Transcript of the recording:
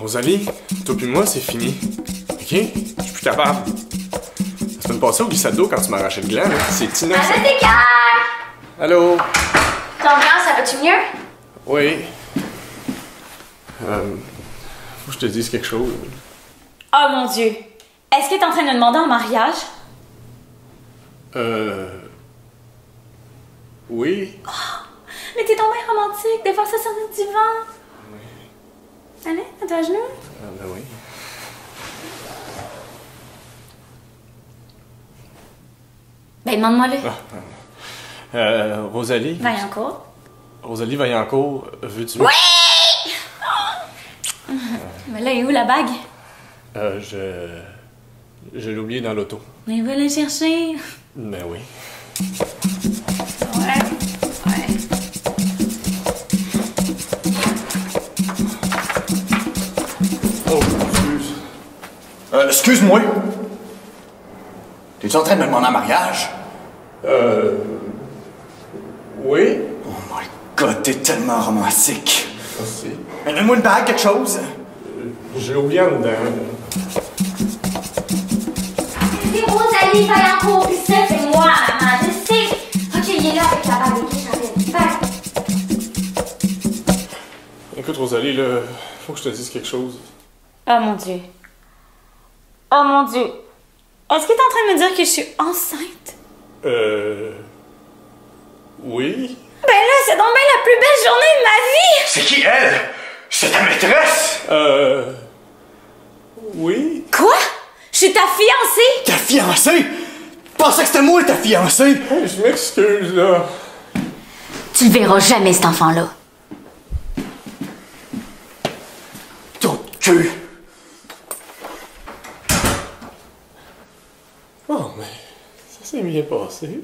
Rosalie, toi puis moi, c'est fini. OK? Je suis plus capable. La semaine passée, au glissade d'eau, quand tu m'as arraché le gland, là, c'est innocent. Arrête d'écart! Allô? Ton grand, ça va-tu mieux? Oui. Euh, faut que je te dise quelque chose. Oh mon dieu! Est-ce que t'es en train de me demander en mariage? Euh. Oui. Mais t'es tombé romantique de faire ça sur le divan! Allez, à à genoux. Ah, ben oui. Ben demande-moi-le. Euh, Rosalie? Va y encore. Rosalie Vaillancourt, veux-tu? Oui! Mais là, est où la bague? Euh, je. Je l'ai oublié dans l'auto. Mais va la chercher. Ben oui. Excuse-moi. T'es-tu en train de me demander en mariage? Euh. Oui. Oh my god, t'es tellement romantique. Merci. Mais Donne-moi une bague, quelque chose. Je l'ai oublié en dedans. C'est Rosalie Vaillancourt, pis ça, c'est moi, maman, je sais! Ok, il est là avec la bague, ok, je t'appelle. Écoute, Rosalie, là, faut que je te dise quelque chose. Oh mon dieu. Oh mon dieu. Est-ce que t'es en train de me dire que je suis enceinte? Euh. Oui. Ben là, c'est donc bien la plus belle journée de ma vie! C'est qui, elle? C'est ta maîtresse? Euh. Oui. Quoi? Je suis ta fiancée? Ta fiancée? Je pensais que c'était moi, ta fiancée. Je m'excuse, là. Tu le verras jamais, cet enfant-là. Ton queue. Mais ça s'est bien passé.